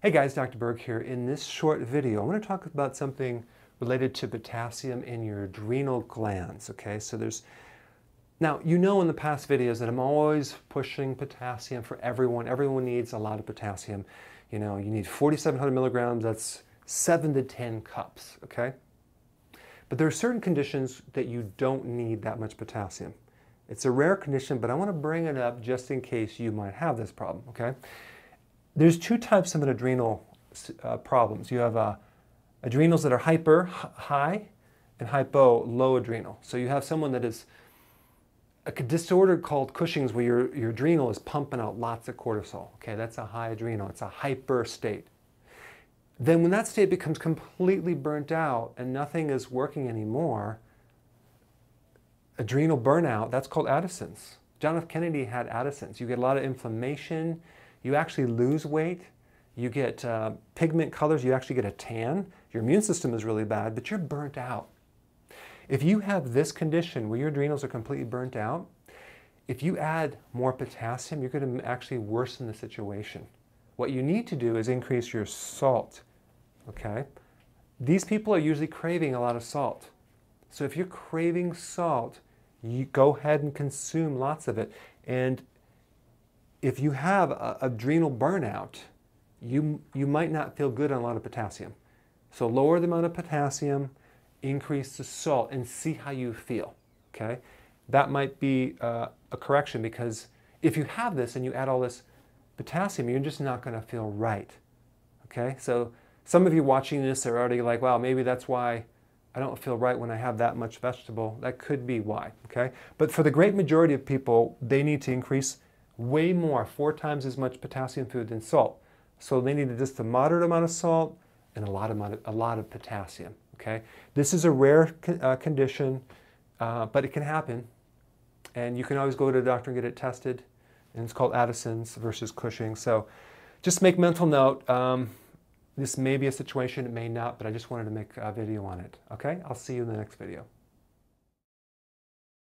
Hey guys, Dr. Berg here. In this short video, I want to talk about something related to potassium in your adrenal glands, okay? So there's, now you know in the past videos that I'm always pushing potassium for everyone. Everyone needs a lot of potassium. You know, you need 4,700 milligrams, that's seven to 10 cups, okay? But there are certain conditions that you don't need that much potassium. It's a rare condition, but I want to bring it up just in case you might have this problem, okay? There's two types of an adrenal uh, problems. You have uh, adrenals that are hyper, high, and hypo, low adrenal. So you have someone that is a disorder called Cushing's where your, your adrenal is pumping out lots of cortisol. Okay, that's a high adrenal. It's a hyper state. Then when that state becomes completely burnt out and nothing is working anymore, adrenal burnout, that's called Addison's. John F. Kennedy had Addison's. You get a lot of inflammation, you actually lose weight, you get uh, pigment colors, you actually get a tan, your immune system is really bad, but you're burnt out. If you have this condition where your adrenals are completely burnt out, if you add more potassium, you're going to actually worsen the situation. What you need to do is increase your salt, okay? These people are usually craving a lot of salt. So if you're craving salt, you go ahead and consume lots of it. And if you have a, adrenal burnout, you, you might not feel good on a lot of potassium. So lower the amount of potassium, increase the salt, and see how you feel. Okay, that might be uh, a correction because if you have this and you add all this potassium, you're just not going to feel right. Okay, so some of you watching this are already like, wow, maybe that's why I don't feel right when I have that much vegetable. That could be why. Okay, but for the great majority of people, they need to increase way more, four times as much potassium food than salt. So they need just a moderate amount of salt and a lot of, a lot of potassium. Okay, this is a rare uh, condition, uh, but it can happen, and you can always go to a doctor and get it tested. And it's called Addison's versus Cushing. So, just make mental note. Um, this may be a situation, it may not, but I just wanted to make a video on it. Okay, I'll see you in the next video.